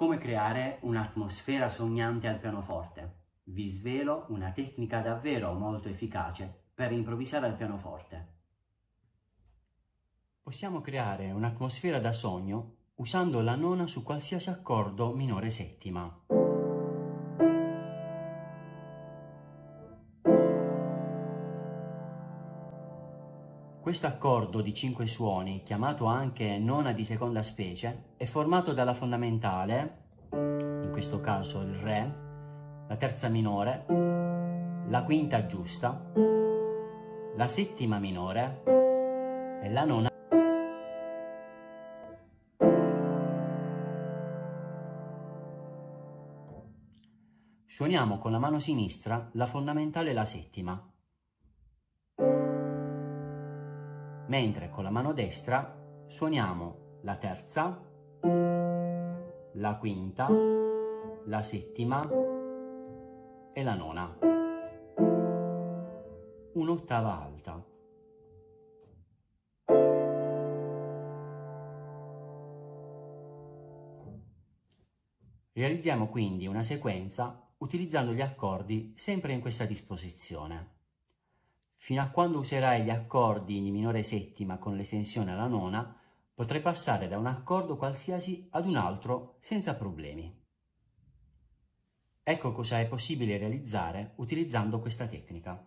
Come creare un'atmosfera sognante al pianoforte? Vi svelo una tecnica davvero molto efficace per improvvisare al pianoforte. Possiamo creare un'atmosfera da sogno usando la nona su qualsiasi accordo minore settima. Questo accordo di cinque suoni, chiamato anche nona di seconda specie, è formato dalla fondamentale, in questo caso il Re, la terza minore, la quinta giusta, la settima minore e la nona. Suoniamo con la mano sinistra la fondamentale e la settima, mentre con la mano destra suoniamo la terza, la quinta, la settima e la nona. Un'ottava alta. Realizziamo quindi una sequenza utilizzando gli accordi sempre in questa disposizione fino a quando userai gli accordi di minore settima con l'estensione alla nona, potrai passare da un accordo qualsiasi ad un altro senza problemi. Ecco cosa è possibile realizzare utilizzando questa tecnica.